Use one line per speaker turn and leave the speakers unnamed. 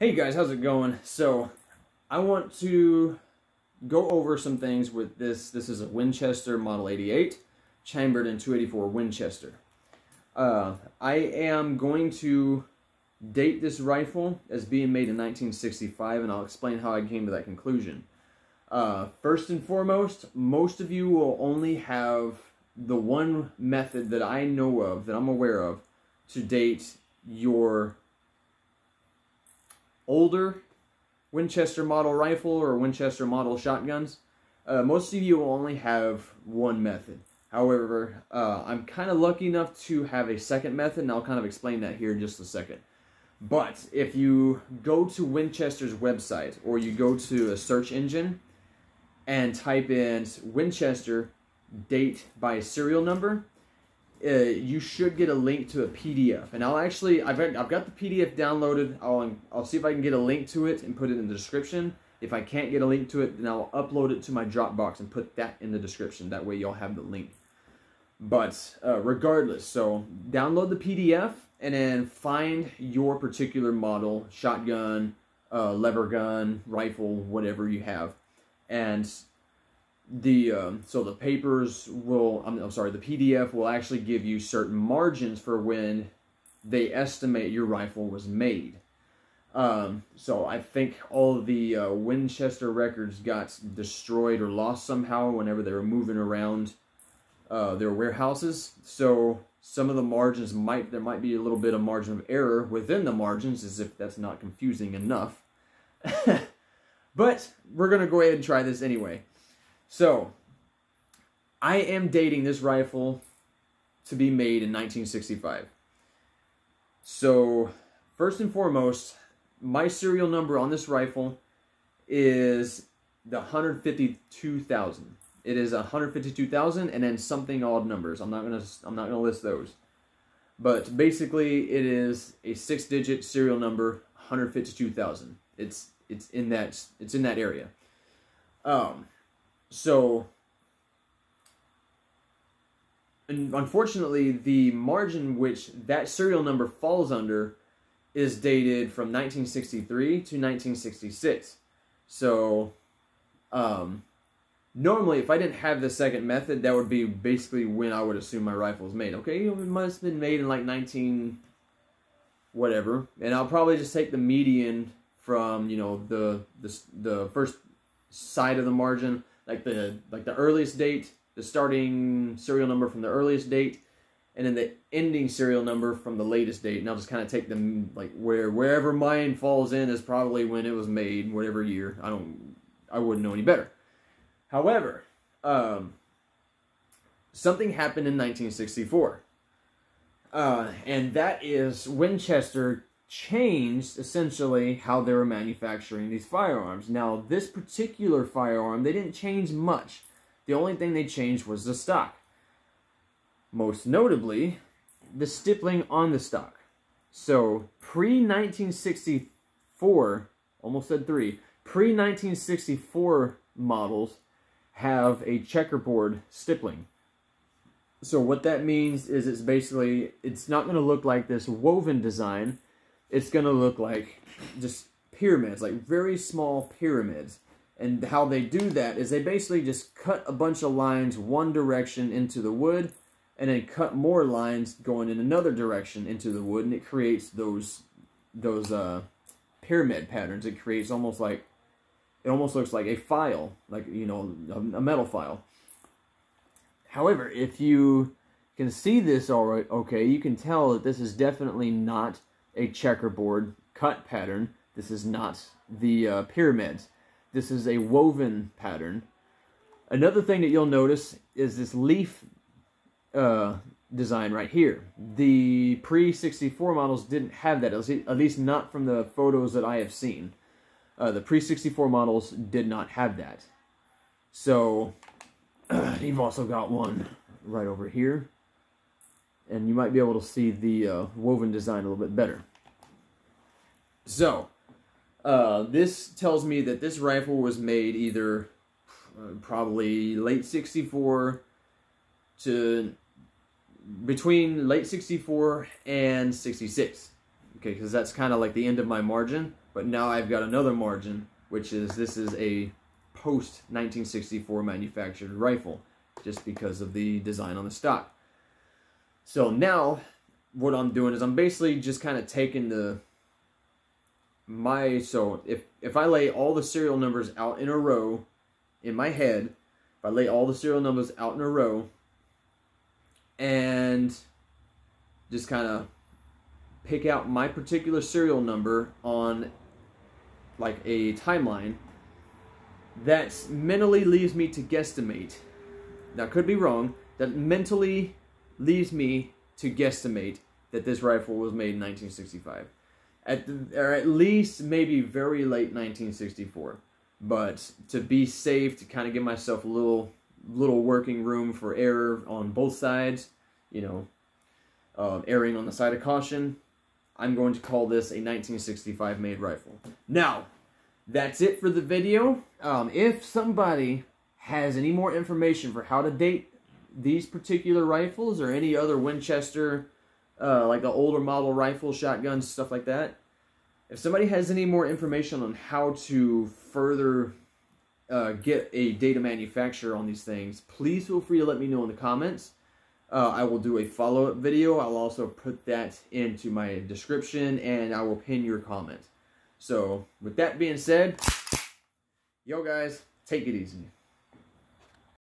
Hey guys, how's it going? So, I want to go over some things with this. This is a Winchester Model 88, chambered in 284 Winchester. Uh, I am going to date this rifle as being made in 1965, and I'll explain how I came to that conclusion. Uh, first and foremost, most of you will only have the one method that I know of, that I'm aware of, to date your older Winchester model rifle or Winchester model shotguns. Uh, most of you will only have one method. However, uh, I'm kind of lucky enough to have a second method, and I'll kind of explain that here in just a second. But if you go to Winchester's website or you go to a search engine and type in Winchester date by serial number, uh, you should get a link to a PDF. And I'll actually, I've got, I've got the PDF downloaded. I'll, I'll see if I can get a link to it and put it in the description. If I can't get a link to it, then I'll upload it to my Dropbox and put that in the description. That way you'll have the link. But uh, regardless, so download the PDF and then find your particular model, shotgun, uh, lever gun, rifle, whatever you have. And the um, so the papers will I'm, I'm sorry the pdf will actually give you certain margins for when they estimate your rifle was made. Um, so i think all the uh, winchester records got destroyed or lost somehow whenever they were moving around uh, their warehouses. So some of the margins might there might be a little bit of margin of error within the margins as if that's not confusing enough. But we're gonna go ahead and try this anyway so, I am dating this rifle to be made in 1965. So, first and foremost, my serial number on this rifle is the 152,000. It is 152,000 and then something odd numbers. I'm not going to I'm not going to list those. But basically it is a six digit serial number 152,000. It's it's in that it's in that area. Um so, unfortunately, the margin which that serial number falls under is dated from 1963 to 1966. So, um, normally, if I didn't have the second method, that would be basically when I would assume my rifle was made. Okay, it must have been made in like 19 whatever, and I'll probably just take the median from you know the the the first side of the margin like the like the earliest date, the starting serial number from the earliest date, and then the ending serial number from the latest date. And I'll just kind of take them like where wherever mine falls in is probably when it was made, whatever year. I don't, I wouldn't know any better. However, um, something happened in 1964. Uh, and that is Winchester changed essentially how they were manufacturing these firearms. Now, this particular firearm, they didn't change much. The only thing they changed was the stock. Most notably, the stippling on the stock. So, pre-1964, almost said three, pre-1964 models have a checkerboard stippling. So what that means is it's basically, it's not going to look like this woven design it's going to look like just pyramids, like very small pyramids. And how they do that is they basically just cut a bunch of lines one direction into the wood and then cut more lines going in another direction into the wood and it creates those those uh, pyramid patterns. It creates almost like it almost looks like a file, like you know, a, a metal file. However, if you can see this all right, okay, you can tell that this is definitely not a checkerboard cut pattern. This is not the uh, pyramids. This is a woven pattern. Another thing that you'll notice is this leaf uh, design right here. The pre-64 models didn't have that, at least not from the photos that I have seen. Uh, the pre-64 models did not have that. So, you've also got one right over here and you might be able to see the uh, woven design a little bit better. So, uh, this tells me that this rifle was made either uh, probably late 64 to between late 64 and 66. Okay, because that's kind of like the end of my margin, but now I've got another margin, which is this is a post 1964 manufactured rifle, just because of the design on the stock. So now, what I'm doing is I'm basically just kind of taking the my so if if I lay all the serial numbers out in a row in my head, if I lay all the serial numbers out in a row and just kind of pick out my particular serial number on like a timeline that mentally leaves me to guesstimate. Now, could be wrong. That mentally leaves me to guesstimate that this rifle was made in 1965, at the, or at least maybe very late 1964. But to be safe, to kind of give myself a little little working room for error on both sides, you know, uh, erring on the side of caution, I'm going to call this a 1965 made rifle. Now, that's it for the video. Um, if somebody has any more information for how to date these particular rifles or any other Winchester, uh, like the older model rifles, shotguns, stuff like that, if somebody has any more information on how to further uh, get a data manufacturer on these things, please feel free to let me know in the comments. Uh, I will do a follow-up video. I'll also put that into my description and I will pin your comment. So, with that being said, yo guys, take it easy.